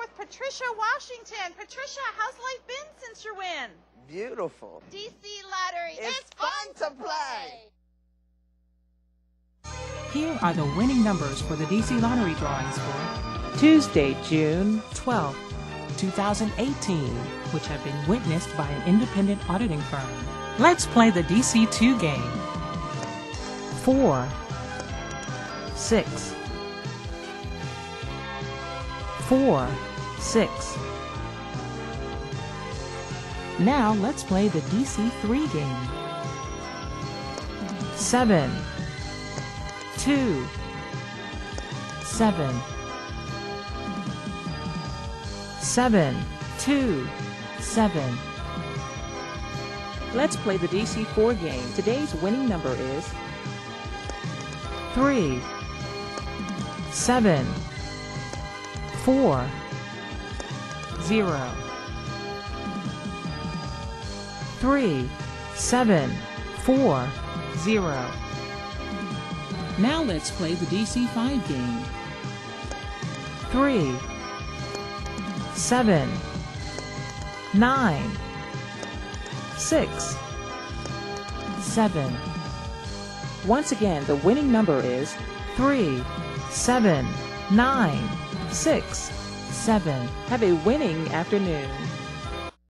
with Patricia Washington. Patricia, how's life been since your win? Beautiful. DC Lottery. It's fun to play. Here are the winning numbers for the DC Lottery drawings for Tuesday, June 12, 2018, which have been witnessed by an independent auditing firm. Let's play the DC2 game. 4 6 4 6 Now let's play the DC3 game. 7 2, 7, 7, 2, 7. Let's play the DC4 game. Today's winning number is three, seven, four, zero, three, seven, four, zero. Now let's play the DC5 game. 3 7 9 6 7 Once again, the winning number is 3 7 9 6 7 Have a winning afternoon.